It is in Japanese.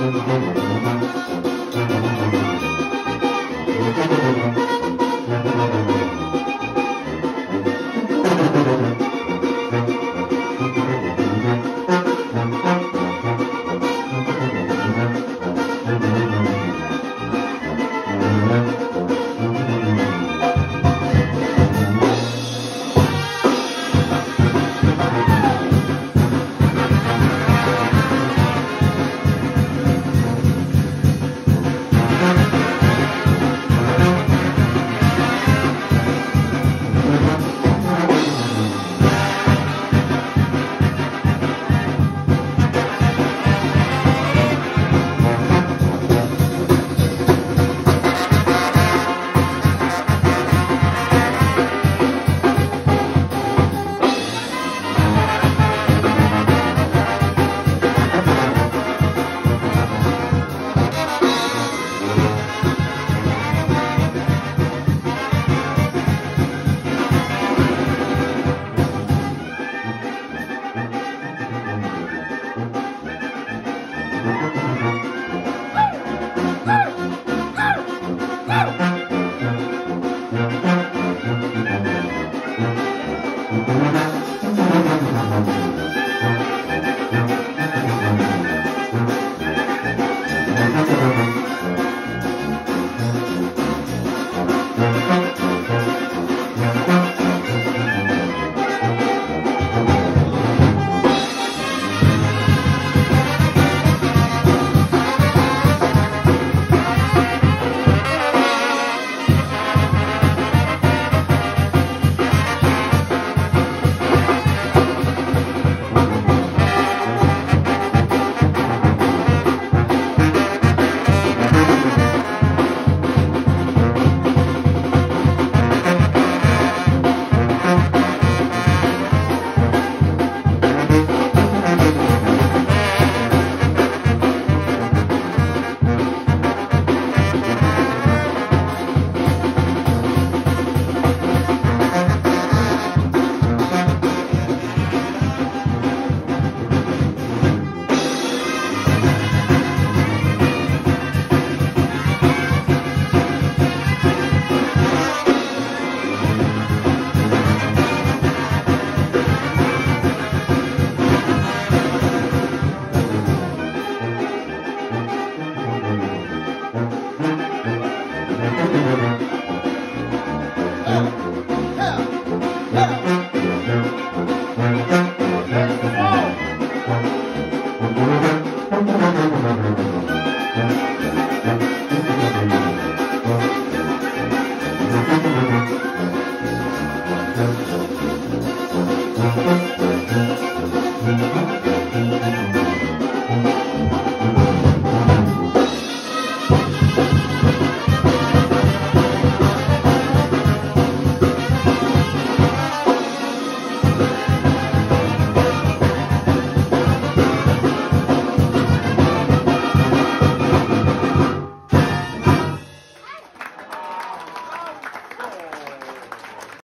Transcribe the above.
ハハハハ!